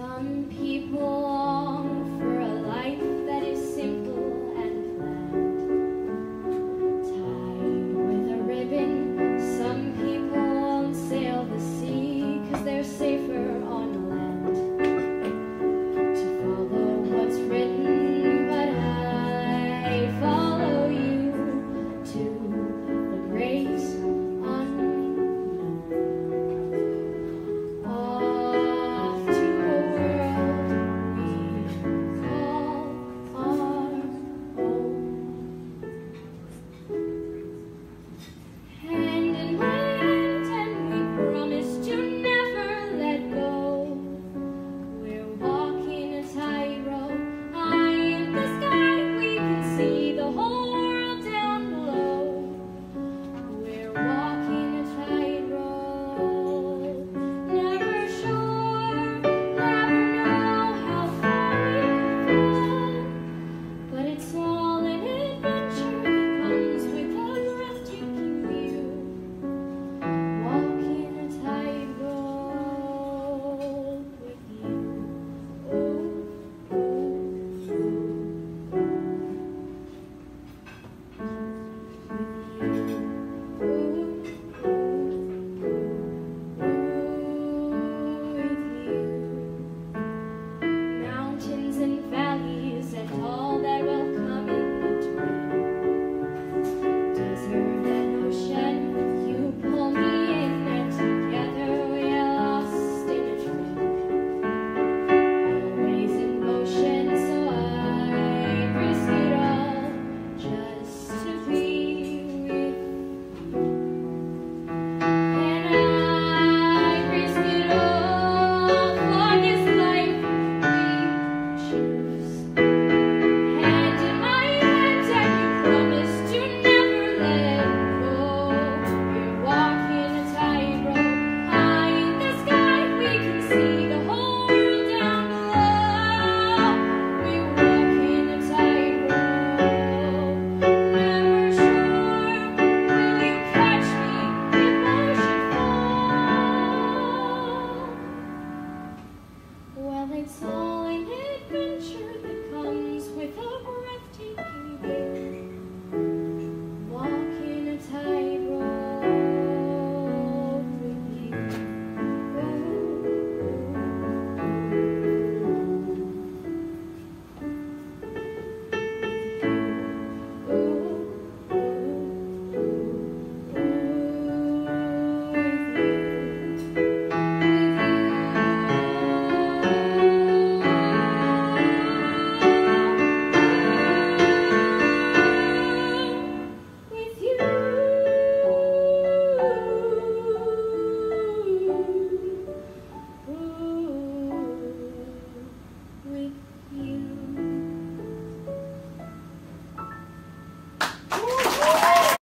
Some people So.